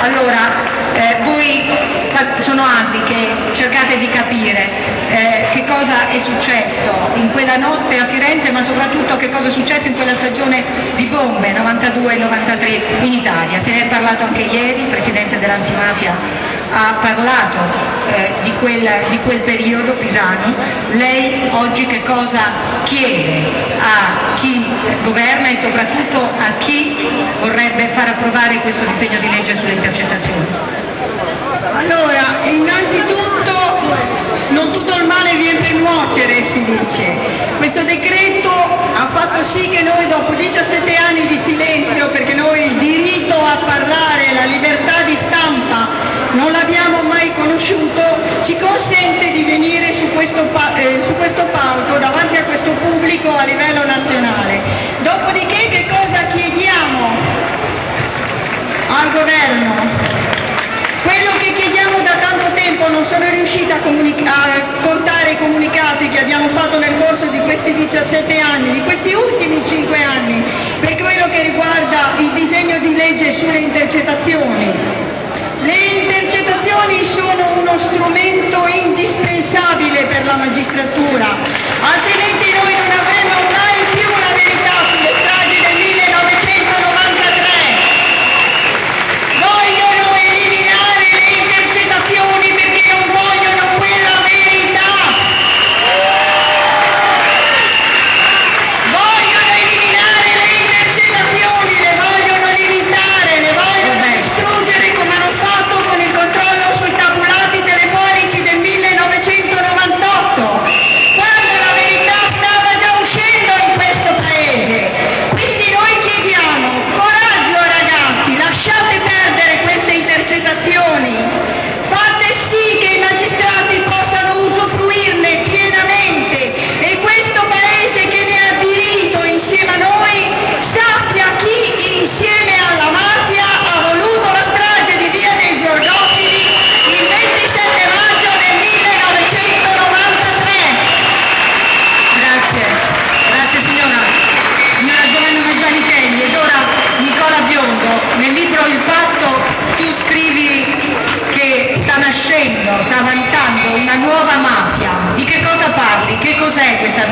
allora eh, voi sono anni che cercate di capire eh, che cosa è successo in quella notte a Firenze, ma soprattutto che cosa è successo in quella stagione di bombe 92-93 in Italia. Se ne è parlato anche ieri, il Presidente dell'antimafia ha parlato eh, di, quel, di, quel, periodo Pisani, lei oggi che cosa chiede a chi soprattutto a chi vorrebbe far approvare questo disegno di legge sulle intercettazioni? Allora, innanzitutto non tutto il male viene per nuocere, si dice. Questo decreto ha fatto sì che noi dopo 17 anni di silenzio, perché noi il diritto a parlare, la libertà di stampa non l'abbiamo mai conosciuto, ci consente di venire su questo, eh, su questo non sono riuscita a, a, contare i comunicati che abbiamo fatto nel corso di questi 17 anni, di questi ultimi 5 anni, per quello che riguarda il disegno di legge sulle intercettazioni. Le intercettazioni sono uno strumento indispensabile per la magistratura, altrimenti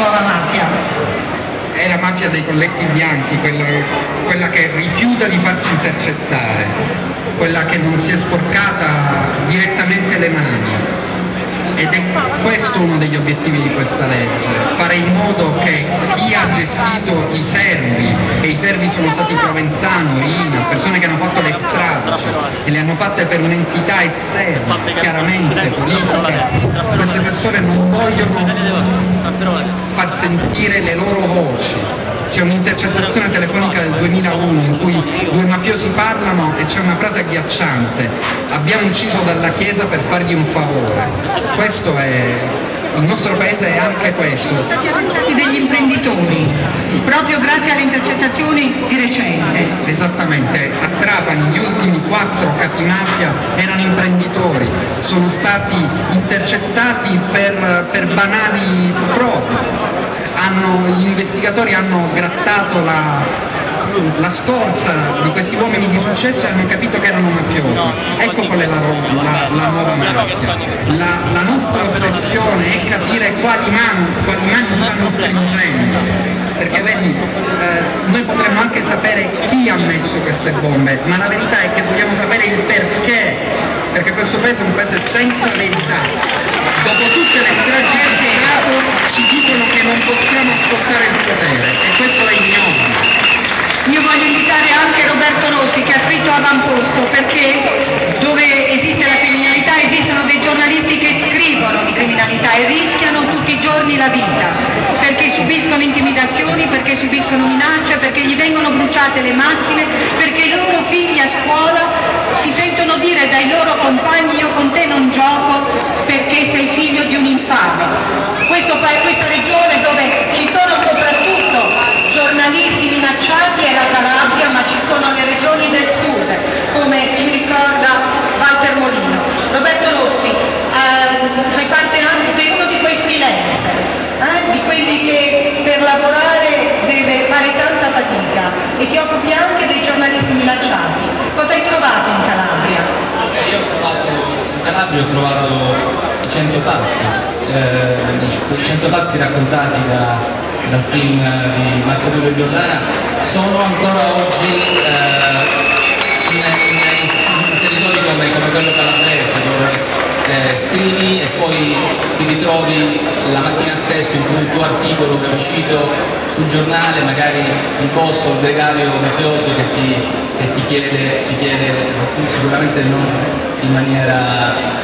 questa nuova mafia? È la mafia dei colletti bianchi, quella, quella che rifiuta di farsi intercettare, quella che non si è sporcata direttamente le mani. Ed è questo uno degli obiettivi di questa legge, fare in modo che chi ha gestito i servi, e i servi sono stati Provenzano, Rina, persone che hanno fatto le stragi e le hanno fatte per un'entità esterna, chiaramente politica, queste persone non vogliono far sentire le loro voci. C'è un'intercettazione telefonica del 2001 in cui due mafiosi parlano e c'è una frase agghiacciante, abbiamo ucciso dalla Chiesa per fargli un favore. Questo è, il nostro paese è anche questo. Sono stati arrestati degli imprenditori. Proprio grazie alle intercettazioni di recente. Esattamente, a Trapani gli ultimi quattro capimafia erano imprenditori, sono stati intercettati per, per banali frodi. Hanno- gli investigatori hanno grattato la, la scorza di questi uomini di successo hanno capito che erano mafiosi. Ecco qual è la, la- la nuova mafia. La, la nostra ossessione è capire quali mani, quali mani stanno stringendo. Perché vedi, eh, noi potremmo anche sapere chi ha messo queste bombe, ma la verità è che vogliamo sapere il perché, perché questo paese è un paese senza verità. Dopo tutte le stragi che si dato ci dicono che non possiamo ascoltare il potere e questo è ignobile. Io voglio invitare anche Roberto Rossi che ha scritto Avamposto perché dove esiste la criminalità esistono dei giornalisti che scrivono di criminalità e rischiano tutti i giorni la vita perché subiscono intimidazioni, perché subiscono minacce, perché gli vengono bruciate le macchine, perché i loro figli a scuola si sentono dire dai loro compagni io con te non gioco perché sei figlio di un infame. Questo questa regione dove ci sono soprattutto giornalisti minacciati è la Calabria, ma ci sono le regioni del sud, come ci ricorda Walter Molino. Roberto Rossi, eh, fai parte anche, sei uno di quei freelancer, eh, di quelli che per lavorare deve fare tanta fatica e ti occupi anche dei giornalisti minacciati. Cosa hai trovato in Calabria? Calabria ho trovato 100 passi, eh, i 100 passi raccontati da, dal film di Marco Polo Giordana sono ancora oggi eh, in, in, in, territori come, come quello calabrese dove eh, scrivi e poi ti ritrovi la mattina stesso in il tuo articolo è uscito sul giornale, magari il boss o il gregario mafioso che ti, che ti, chiede, ti chiede, sicuramente non in maniera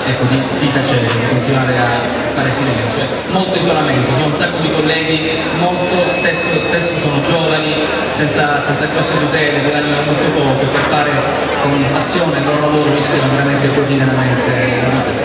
ecco, di, di tacere, di continuare a fare silenzio. Molto isolamento, sono un sacco di colleghi, molto, spesso, spesso sono giovani, senza, senza grosse tutele, guadagnano molto poco, per fare con passione il loro lavoro rischiano veramente quotidianamente